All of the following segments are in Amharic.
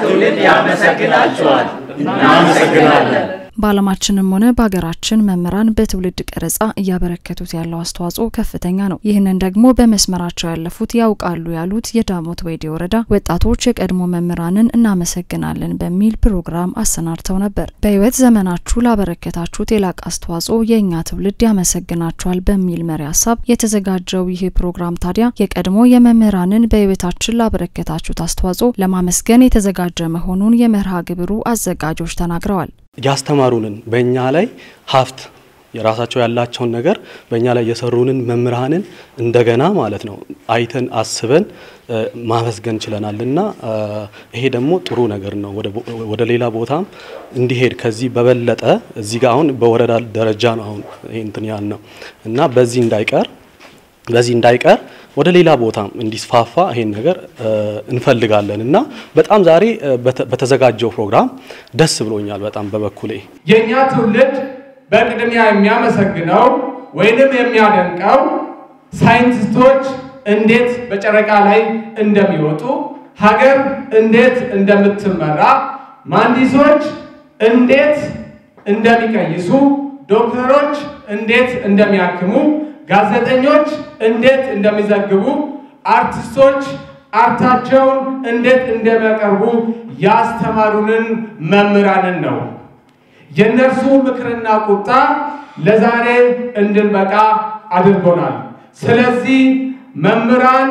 ትውልድ ያመሰግናችኋል። እናመሰግናለን። በዓለማችንም ሆነ በሀገራችን መምህራን በትውልድ ቀረጻ እያበረከቱት ያለው አስተዋጽኦ ከፍተኛ ነው። ይህንን ደግሞ በመስመራቸው ያለፉት ያውቃሉ ያሉት የዳሞት ወይዴ ወረዳ ወጣቶች የቀድሞ መምህራንን እናመሰግናለን በሚል ፕሮግራም አሰናድተው ነበር። በሕይወት ዘመናችሁ ላበረከታችሁት የላቅ አስተዋጽኦ የእኛ ትውልድ ያመሰግናችኋል በሚል መሪ ሀሳብ የተዘጋጀው ይህ ፕሮግራም ታዲያ የቀድሞ የመምህራንን በሕይወታችን ላበረከታችሁት አስተዋጽኦ ለማመስገን የተዘጋጀ መሆኑን የመርሃ ግብሩ አዘጋጆች ተናግረዋል። ያስተማሩንን በእኛ ላይ ሀብት የራሳቸው ያላቸውን ነገር በእኛ ላይ የሰሩንን መምህራንን እንደገና ማለት ነው አይተን አስበን ማመስገን ችለናል እና ይሄ ደግሞ ጥሩ ነገር ነው። ወደ ሌላ ቦታም እንዲሄድ ከዚህ በበለጠ እዚህ ጋር አሁን በወረዳ ደረጃ ነው አሁን ይሄ እንትን ያል ነው እና በዚህ እንዳይቀር በዚህ እንዳይቀር ወደ ሌላ ቦታ እንዲስፋፋ ይሄን ነገር እንፈልጋለን እና በጣም ዛሬ በተዘጋጀው ፕሮግራም ደስ ብሎኛል። በጣም በበኩሌ የእኛ ትውልድ በቅድሚያ የሚያመሰግነው ወይንም የሚያደንቀው ሳይንቲስቶች እንዴት በጨረቃ ላይ እንደሚወጡ፣ ሀገር እንዴት እንደምትመራ፣ መሐንዲሶች እንዴት እንደሚቀይሱ፣ ዶክተሮች እንዴት እንደሚያክሙ ጋዜጠኞች እንዴት እንደሚዘግቡ፣ አርቲስቶች አርታቸውን እንዴት እንደሚያቀርቡ ያስተማሩንን መምህራንን ነው። የእነርሱ ምክርና ቁጣ ለዛሬ እንድንበቃ አድርጎናል። ስለዚህ መምህራን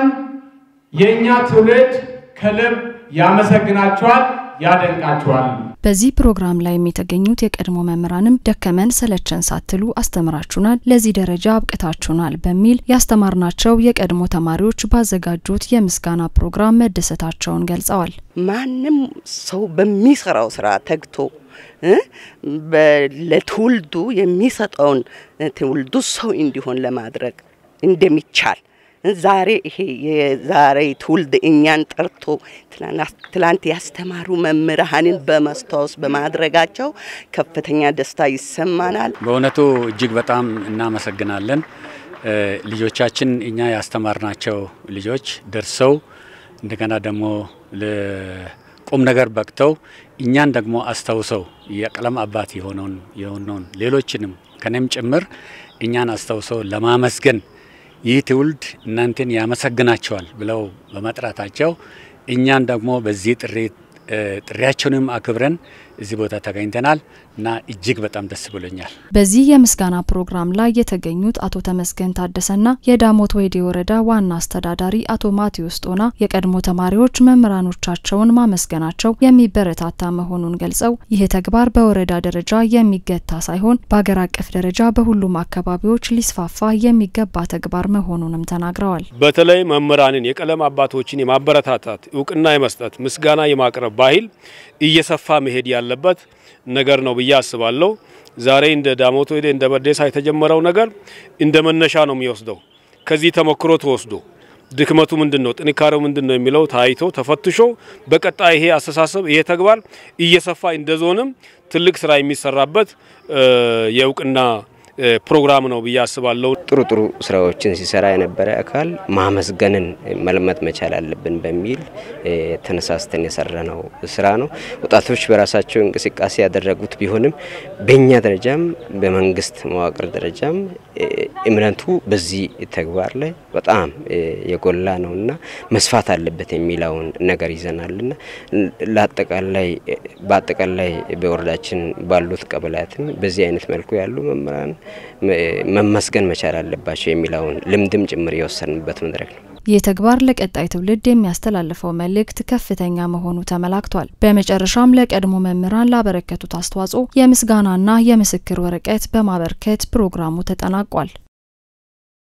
የእኛ ትውልድ ከልብ ያመሰግናቸዋል፣ ያደንቃቸዋል። በዚህ ፕሮግራም ላይ የተገኙት የቀድሞ መምህራንም ደከመን ሰለቸን ሳትሉ አስተምራችሁናል፣ ለዚህ ደረጃ አብቅታችሁናል በሚል ያስተማርናቸው የቀድሞ ተማሪዎች ባዘጋጁት የምስጋና ፕሮግራም መደሰታቸውን ገልጸዋል። ማንም ሰው በሚሰራው ስራ ተግቶ ለትውልዱ የሚሰጠውን ትውልዱ ሰው እንዲሆን ለማድረግ እንደሚቻል ዛሬ ይሄ የዛሬ ትውልድ እኛን ጠርቶ ትላንት ያስተማሩ መምህራንን በማስታወስ በማድረጋቸው ከፍተኛ ደስታ ይሰማናል። በእውነቱ እጅግ በጣም እናመሰግናለን። ልጆቻችን እኛ ያስተማርናቸው ልጆች ደርሰው እንደገና ደግሞ ለቁም ነገር በቅተው እኛን ደግሞ አስታውሰው የቀለም አባት የሆነውን ሌሎችንም ከኔም ጭምር እኛን አስታውሰው ለማመስገን ይህ ትውልድ እናንተን ያመሰግናቸዋል ብለው በመጥራታቸው እኛን ደግሞ በዚህ ጥሪ ጥሪያቸውንም አክብረን እዚህ ቦታ ተገኝተናል እና እጅግ በጣም ደስ ብሎኛል። በዚህ የምስጋና ፕሮግራም ላይ የተገኙት አቶ ተመስገን ታደሰና የዳሞት ወይዴ ወረዳ ዋና አስተዳዳሪ አቶ ማቴዎስ ጦና የቀድሞ ተማሪዎች መምህራኖቻቸውን ማመስገናቸው የሚበረታታ መሆኑን ገልጸው ይህ ተግባር በወረዳ ደረጃ የሚገታ ሳይሆን በሀገር አቀፍ ደረጃ በሁሉም አካባቢዎች ሊስፋፋ የሚገባ ተግባር መሆኑንም ተናግረዋል። በተለይ መምህራንን የቀለም አባቶችን የማበረታታት እውቅና የመስጠት ምስጋና የማቅረብ ባህል እየሰፋ መሄድ ያለበት ነገር ነው ብዬ አስባለሁ። ዛሬ እንደ ወይዴ እንደ በዴሳ የተጀመረው ነገር እንደ መነሻ ነው የሚወስደው። ከዚህ ተሞክሮ ተወስዶ ድክመቱ ምንድን ነው፣ ጥንካሬው ምንድን ነው የሚለው ታይቶ ተፈትሾ በቀጣይ ይሄ አስተሳሰብ ይሄ ተግባር እየሰፋ እንደ ዞንም ትልቅ ስራ የሚሰራበት የእውቅና ፕሮግራም ነው ብዬ አስባለሁ። ጥሩ ጥሩ ስራዎችን ሲሰራ የነበረ አካል ማመስገንን መልመድ መቻል አለብን በሚል ተነሳስተን የሰራነው ስራ ነው። ወጣቶች በራሳቸው እንቅስቃሴ ያደረጉት ቢሆንም በእኛ ደረጃም በመንግስት መዋቅር ደረጃም እምነቱ በዚህ ተግባር ላይ በጣም የጎላ ነውና መስፋት አለበት የሚለውን ነገር ይዘናልና ለአጠቃላይ በአጠቃላይ በወረዳችን ባሉት ቀበሌያትም በዚህ አይነት መልኩ ያሉ መምህራን መመስገን መቻል አለባቸው የሚለውን ልምድም ጭምር የወሰንበት መድረክ ነው። ይህ ተግባር ለቀጣይ ትውልድ የሚያስተላልፈው መልእክት ከፍተኛ መሆኑ ተመላክቷል። በመጨረሻም ለቀድሞ መምህራን ላበረከቱት አስተዋጽኦ የምስጋናና የምስክር ወረቀት በማበርከት ፕሮግራሙ ተጠናቋል።